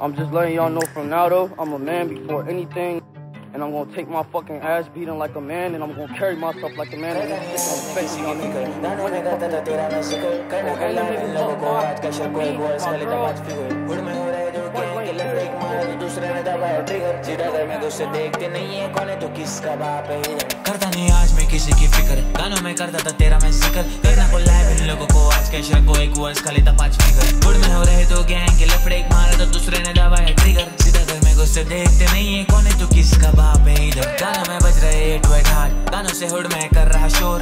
I'm just letting y'all know from now though, I'm a man before anything. And I'm gonna take my fucking ass beating like a man, and I'm gonna carry myself like a man. And face y'all niggas. करता नहीं आज मैं किसी की फ़िक्र, गानों में करता था तेरा मैं ज़िक्र। करना को लाइव इन लोगों को, आज कैशर को एक वर्ष खाली था पाँच फिगर गुड में हो रहे तो गैंग के लफड़े एक मारा तो दूसरे ने दबाया ट्रिगर सीधा घर में गुस्से देखते नहीं है कौन है तो किसका बाप है इधर? गानों में बज रहे एट वेट हार्ट गानों से हुड में कर रहा शोर।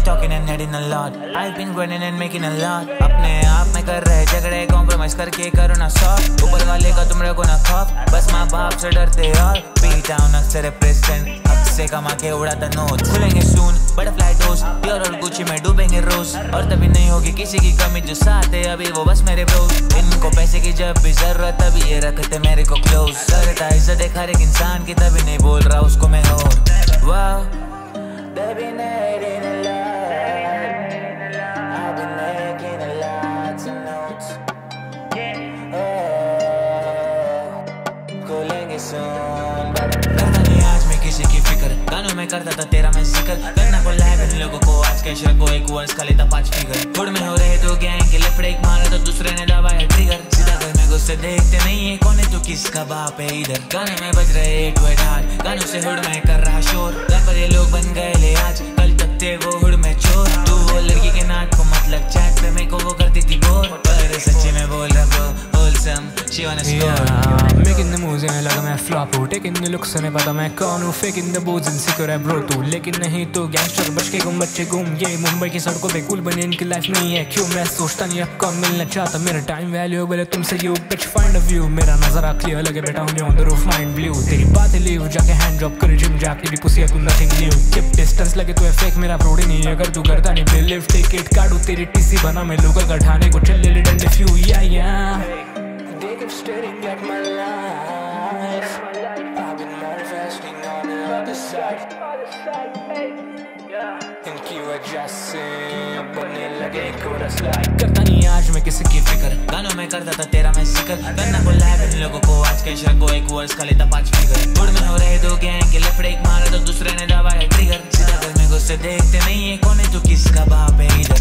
Now talking and heading a lot. I've been grinding and making a lot. अपने आप में कर रहे झगड़े कॉम्प्रोमाइज करके करो ना सॉफ्ट ऊपर वाले का तुमरे को ना खौफ. बस माँ बाप से डरते और बी टाउन अक्सर प्रेसिडेंट से कमा के उड़ाता नोट खुलेंगे सून बटरफ्लाई टोस्ट प्योर और गुची में डूबेंगे रोज और तभी नहीं होगी किसी की कमी जो साथ है, अभी वो बस मेरे ब्रोस इनको पैसे की जब भी ज़रूरत, तभी ये रखते मेरे को क्लोज करता इज़्ज़त एक हर एक इंसान की, तभी नहीं बोल रहा उसको मैं हो वाह करता था तेरा मैं ज़िक्र करना को लाइव इन लोगों को आज के शर को एक वर्ष खाली था पाँच फिगर। गुड में हो रहे तो गैंग के लफड़े एक मारा तो दूसरे ने दबाया ट्रिगर सीधा घर में गुस्से देखते नहीं है कौन है तू किसका बाप है इधर। गाने में बज रहे एट वेट हार्ट गानों से हुड में कर रहा शोर। घर पर ये लोग बन गए ले आज। कल तक थे वो हुड में चोर। तू वो लड़की के नाक को मतलब चैट पे मेरे को वो करती थी बोर। पर सच्ची में बोल रहा bro wanna score Yeah, making the moves and लगा मैं flop. हूँ taking the looks नहीं पता मैं कौन हूँ faking the boobs insecure है bro तू लेकिन नहीं तो गैंगस्टर बच के घूम बच्चे घूम ये मुंबई की सड़कों पे कूल बनी इनकी लाइफ नहीं है क्यों मैं सोचता नहीं अब कब मिलना चाहता मेरा टाइम वैल्यूएबल है तुमसे you bitch, find a view. मेरा नज़र क्लियर लगे बेटा हूँ on the roof, mind blue. तेरी बातें लीव जाके हैंड ड्रॉप कर जिम जाके भी पुसी तू nothing new. Keep distance लगे तू फेक मेरा फ्रॉड नहीं अगर तू करता नहीं बिलीव टिकट काटू तेरी टीसी बना मैं लोगों का ठाने को चल ले डंडे फ्यू या other side. इनकी वजह से बनने लगे करता नहीं आज मैं किसी की फ़िक्र। गानों में करता था तेरा मैं ज़िक्र। करना को लाइव इन लोगों को आज के शर को एक वर्ष खाली था पाँच फिगर गुड में हो रहे दो गैंग के लफड़े एक मारा तो दूसरे ने दबाया ट्रिगर सीधा घर में गुस्से देखते नहीं है कौन है तू किसका बाप है इधर।